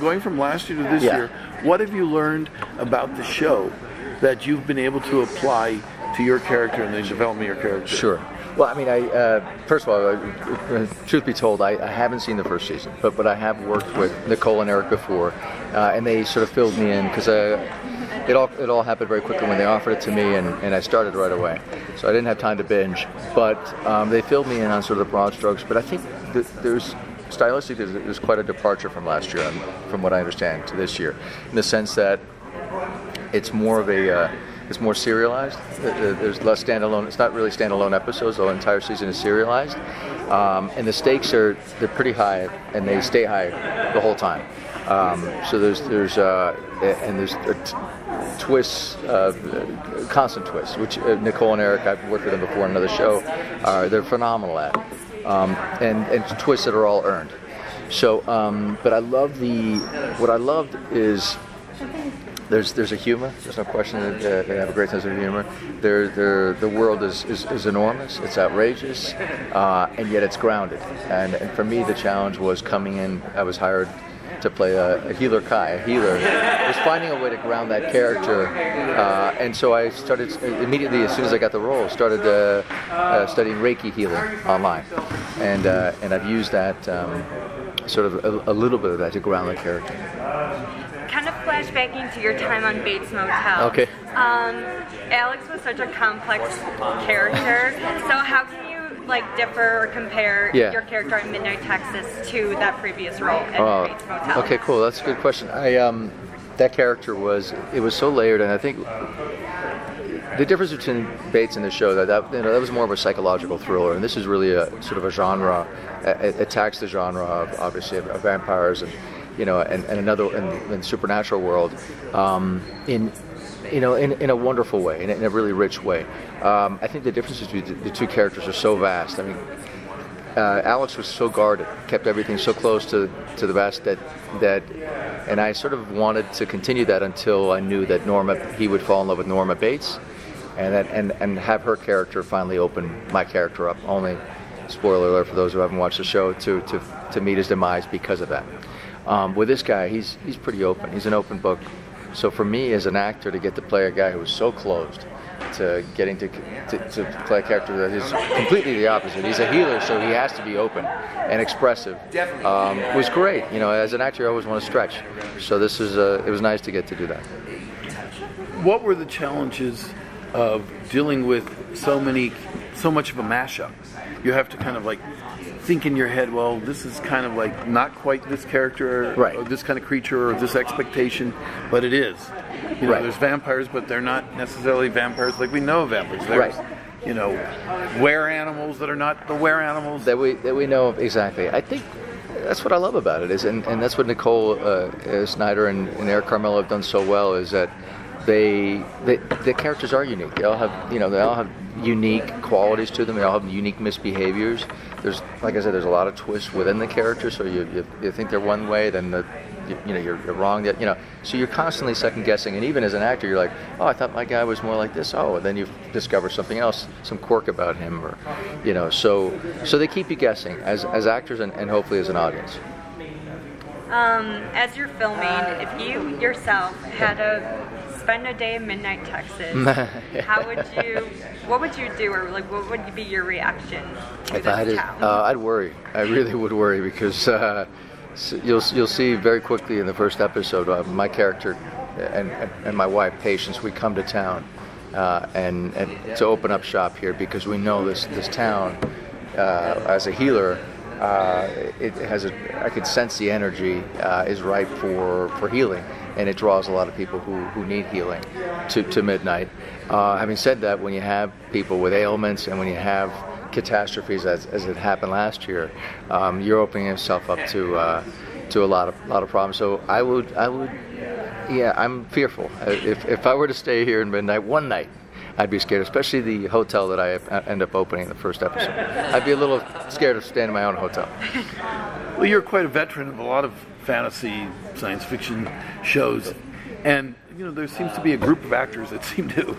going from last year to this Yeah. year, what have you learned about the show that you've been able to apply to your character and the development of your character? Sure. Well, I mean, I uh, first of all, uh, truth be told, I, I haven't seen the first season, but but I have worked with Nicole and Eric before, uh, and they sort of filled me in because uh, it all it all happened very quickly when they offered it to me, and, and I started right away, so I didn't have time to binge. But um, they filled me in on sort of the broad strokes. But I think there's stylistically there's, there's quite a departure from last year, um, from what I understand, to this year, in the sense that it's more of a uh, it's more serialized. There's less standalone. It's not really standalone episodes. The entire season is serialized, um, and the stakes are they're pretty high, and they stay high the whole time. Um, so there's there's uh, and there's twists, uh, constant twists, which uh, Nicole and Eric I've worked with them before on another show. Uh, they're phenomenal at, um, and and twists that are all earned. So, um, but I love the what I loved is there's there's a humor. There's no question that uh, they have a great sense of humor. They're, they're, the world is, is, is enormous. It's outrageous, uh, and yet it's grounded. And, and for me, the challenge was coming in. I was hired to play a, a healer Kai, a healer. Was finding a way to ground that character, uh, and so I started immediately as soon as I got the role. Started uh, uh, studying Reiki healing online, and uh, and I've used that um, sort of a, a little bit of that to ground the character. Kind of flashbacking to your time on Bates Motel. Okay. Um, Alex was such a complex character. So how can like differ or compare Yeah. your character in Midnight Texas to that previous role in Oh, Bates Motel? okay, cool. That's a good question. I um, that character was it was so layered, and I think the difference between Bates and the show that that you know that was more of a psychological thriller, and this is really a sort of a genre. It attacks the genre of obviously of, of vampires and you know and, and another and, and supernatural world um, in you know, in, in a wonderful way, in a, in a really rich way. Um, I think the differences between the, the two characters are so vast. I mean, uh, Alex was so guarded, kept everything so close to, to the vest that that, and I sort of wanted to continue that until I knew that Norma he would fall in love with Norma Bates, and that and and have her character finally open my character up. Only spoiler alert for those who haven't watched the show to to to meet his demise because of that. Um, with this guy, he's he's pretty open. He's an open book. So for me as an actor to get to play a guy who was so closed to getting to, to, to play a character that is completely the opposite. He's a healer, so he has to be open and expressive. Um, was great. You know, as an actor, I always want to stretch. So this is uh, it was nice to get to do that. What were the challenges of dealing with so many, so much of a mashup? You have to kind of like think in your head, well, this is kind of like not quite this character, Right. or this kind of creature, or this expectation, but it is. You know, Right. there's vampires, but they're not necessarily vampires like we know vampires. There's, Right. you know, were animals that are not the were animals. that we that we know of exactly. I think that's what I love about it is, and, and that's what Nicole uh, uh, Snyder and, and Eric Charmelo have done so well is that they, they the characters are unique. They all have you know they all have unique qualities to them. They all have unique misbehaviors. There's like I said, there's a lot of twists within the character. So you you, you think they're one way, then the you, you know you're, you're wrong. That you know, so you're constantly second guessing. And even as an actor, you're like, oh, I thought my guy was more like this. Oh, and then you discover something else, some quirk about him, or you know. So so they keep you guessing as as actors and, and hopefully as an audience. Um, as you're filming, if you yourself had to spend a day in Midnight Texas, how would you? What would you do, or like, what would be your reaction to If this I had town? Uh, I'd worry. I really would worry because uh, you'll you'll see very quickly in the first episode uh, my character and, and and my wife Patience. We come to town uh, and and to open up shop here because we know this this town uh, as a healer. Uh, it has a. I could sense the energy uh, is ripe for, for healing, and it draws a lot of people who, who need healing to, to midnight. Uh, having said that, when you have people with ailments and when you have catastrophes as, as it happened last year, um, you're opening yourself up to uh, to a lot of lot of problems. So I would I would yeah I'm fearful. If if I were to stay here in midnight one night. I'd be scared, especially the hotel that I uh, end up opening in the first episode. I'd be a little scared of staying in my own hotel. Well, you're quite a veteran of a lot of fantasy, science fiction shows, and you know there seems to be a group of actors that seem to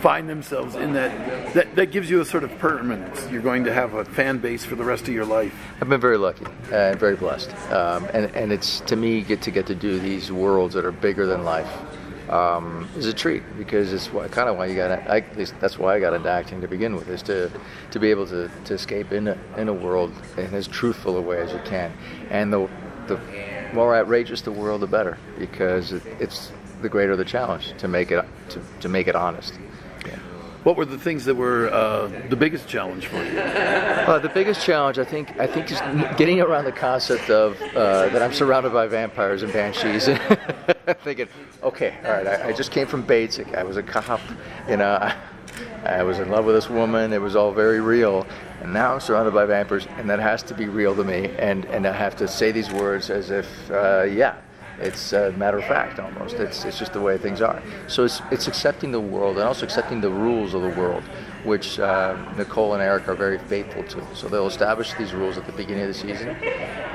find themselves in that, that that gives you a sort of permanence. You're going to have a fan base for the rest of your life. I've been very lucky and very blessed, um, and and it's to me get to get to do these worlds that are bigger than life um, is a treat because it's kind of why you got at least that's why I got into acting to begin with is to to be able to, to escape in a, in a world in as truthful a way as you can, and the the more outrageous the world, the better because it, it's the greater the challenge to make it to, to make it honest. What were the things that were uh, the biggest challenge for you? Uh, the biggest challenge, I think, I think, is getting around the concept of uh, that I'm surrounded by vampires and banshees. Thinking, okay, all right, I, I, just came from Basic. I was a cop, you know. I, was in love with this woman. It was all very real, and now I'm surrounded by vampires, and that has to be real to me. And and I have to say these words as if, uh, yeah, it's a matter of fact almost. It's, it's just the way things are. So it's, it's accepting the world and also accepting the rules of the world, which uh, Nicole and Eric are very faithful to. So they'll establish these rules at the beginning of the season,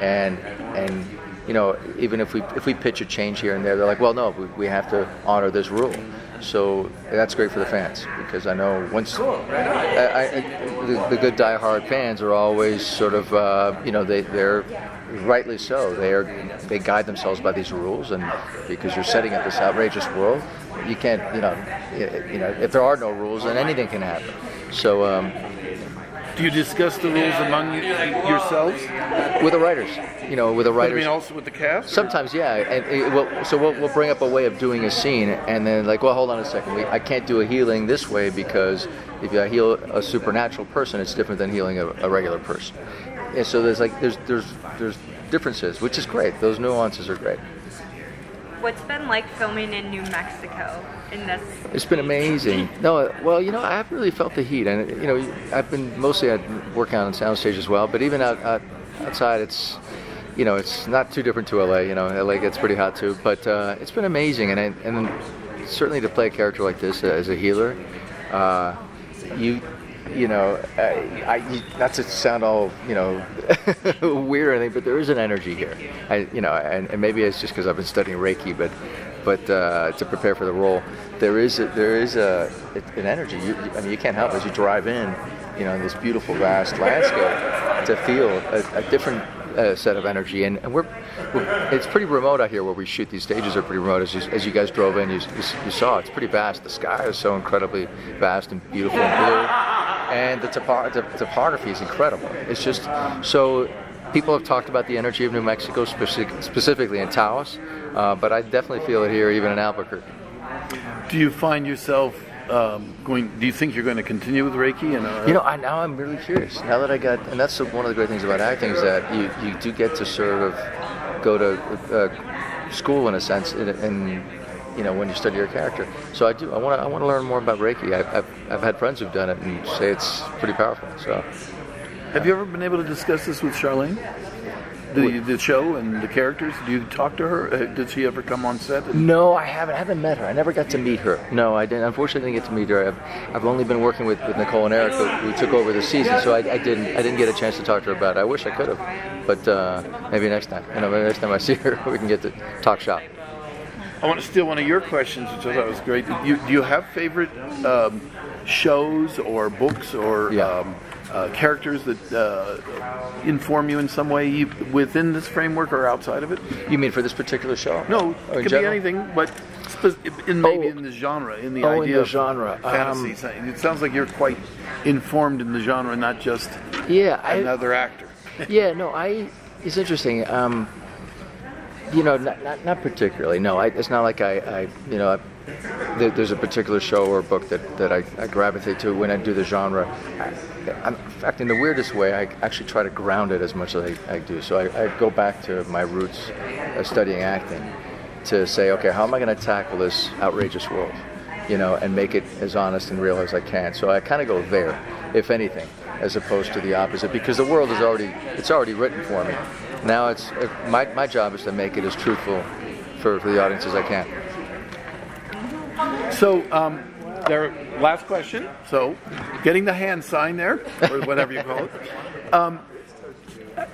and and you know even if we if we pitch a change here and there, they're like, well, no, we, we have to honor this rule. So that's great for the fans because I know once I, I, the, the, good die-hard fans are always sort of uh, you know they they're rightly so they are they guide themselves by these rules and because you're setting up this outrageous world you can't you know you know if there are no rules then anything can happen so. Um, you discuss the rules among yourselves? With the writers, you know, with the writers. I mean, also with the cast. Sometimes, yeah. And it, well, so we'll, we'll bring up a way of doing a scene, and then like, well, hold on a second. We, I can't do a healing this way because if I heal a supernatural person, it's different than healing a, a regular person. And so there's like there's there's there's differences, which is great. Those nuances are great. What's been like filming in New Mexico in this? It's been amazing. No, well, you know, I haven't really felt the heat, and you know, I've been mostly at working on soundstage as well. But even out, out, outside, it's you know, it's not too different to LA. You know, LA gets pretty hot too, but uh, it's been amazing, and I, and certainly to play a character like this uh, as a healer, uh, you you know, I, I, not to sound all, you know, weird or anything, but there is an energy here. I, you know, and, and maybe it's just because I've been studying Reiki, but, but uh, to prepare for the role, there is a, there is a an energy. You, I mean, you can't help as you drive in, you know, in this beautiful vast landscape, to feel a, a different uh, set of energy. And, and we're, we're, it's pretty remote out here where we shoot. These stages are pretty remote. As you, as you guys drove in, you, you, you saw it's pretty vast. The sky is so incredibly vast and beautiful and blue, and the, topo- the topography is incredible. It's just so people have talked about the energy of New Mexico, specific, specifically in Taos, uh, but I definitely feel it here, even in Albuquerque. Do you find yourself um, going? Do you think you're going to continue with Reiki? And uh, you know, I, now I'm really curious. Now that I got, and that's one of the great things about acting is that you you do get to sort of go to uh, school in a sense, and, and you know when you study your character. So I do. I want to. I want to learn more about Reiki. I've, I've, I've had friends who've done it and say it's pretty powerful. So. Have you ever been able to discuss this with Charlaine? the the show and the characters? Do you talk to her? Uh, did she ever come on set? No, I haven't. I haven't met her. I never got to meet her. No, I didn't. Unfortunately, didn't get to meet her. I've, I've only been working with, with Nicole and Eric, who, took over the season, so I, I, didn't I didn't get a chance to talk to her about it. I wish I could have, but uh, maybe next time. You know, maybe next time I see her, we can get to talk shop. I want to steal one of your questions, which I thought was great. Do you, do you have favorite um, shows or books or yeah. um, uh, characters that uh, inform you in some way within this framework or outside of it? You mean for this particular show? No, it could general? be anything, but in maybe oh, in the genre, in the oh, idea in the of genre. fantasy. Um, it sounds like you're quite informed in the genre, not just yeah another I, actor. yeah, no, I. It's interesting. Um, you know, not, not, not particularly. No, I, it's not like I, I you know, I, there's a particular show or book that, that I, I gravitate to when I do the genre. I, in fact, in the weirdest way, I actually try to ground it as much as I, I do. So I, I, go back to my roots of studying acting to say, okay, how am I going to tackle this outrageous world? You know, and make it as honest and real as I can. So I kind of go there, if anything, as opposed to the opposite, because the world is already it's already written for me. Now it's my my job is to make it as truthful for, for the audience as I can. So, um, their last question. So, getting the hand sign there, or whatever you call it. Um,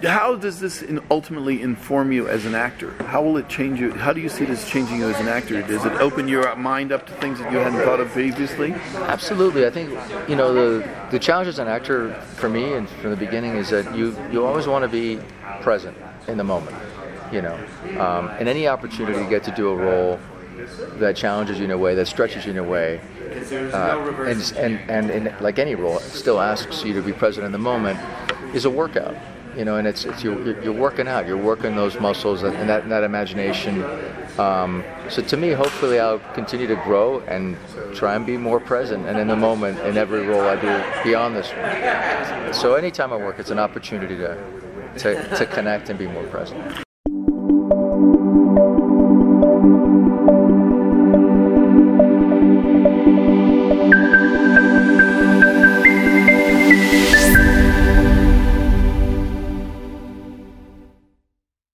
how does this in- ultimately inform you as an actor? How will it change you? How do you see this changing you as an actor? Does it open your mind up to things that you hadn't thought of previously? Absolutely. I think you know the the challenge as an actor for me and from the beginning is that you you always want to be present in the moment. You know, um, and any opportunity to get to do a role that challenges you in a way, that stretches you in a way, uh, and, and, and like any role, still asks you to be present in the moment, is a workout. You know, and it's, it's you're, you're working out, you're working those muscles and that, and that imagination. Um, so to me, hopefully, I'll continue to grow and try and be more present and in the moment in every role I do beyond this one. So anytime I work, it's an opportunity to, to, to connect and be more present.